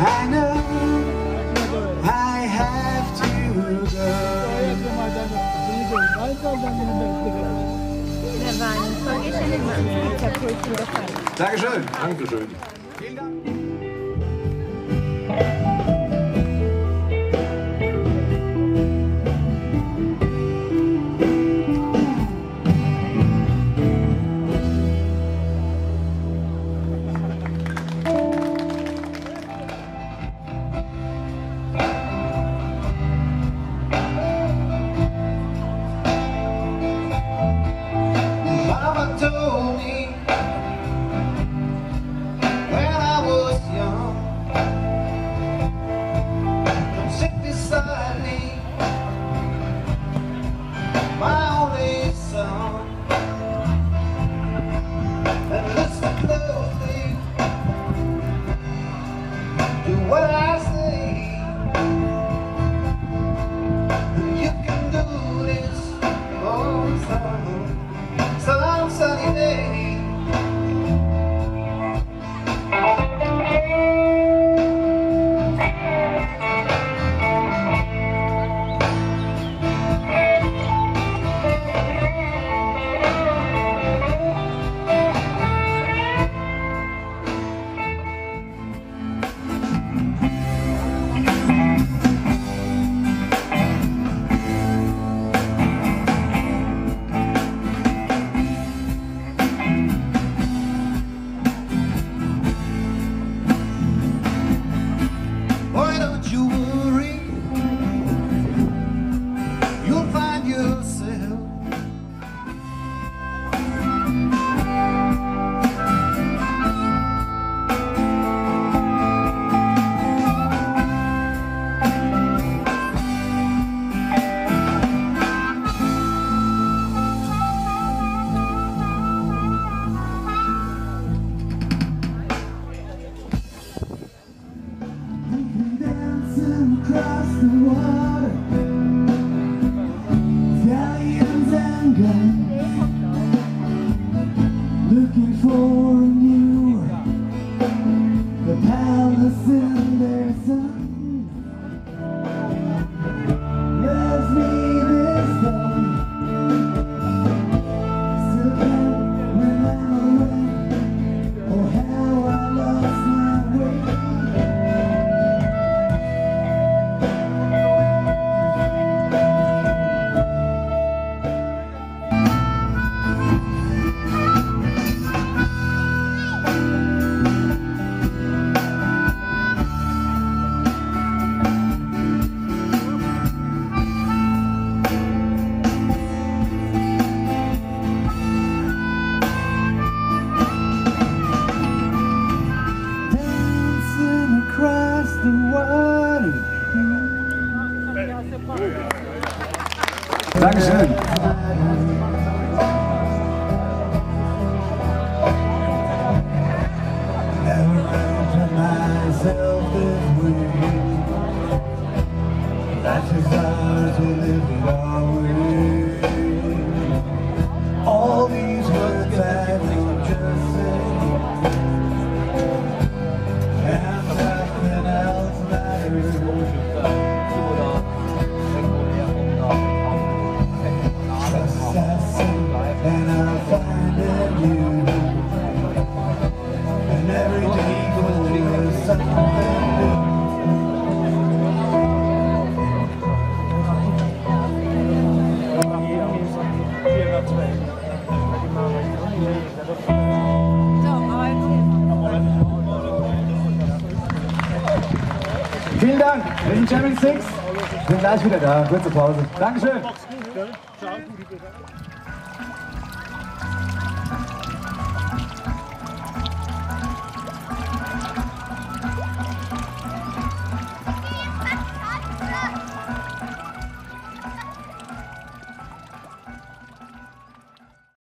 I know I have to go. Der Wein, voll geschehen, Dankeschön. Dankeschön. Vielen Dank. the one. Dankeschön. That's as far as we live. Wir sind Champions Six. Wir sind gleich wieder da. Kurze Pause. Dankeschön.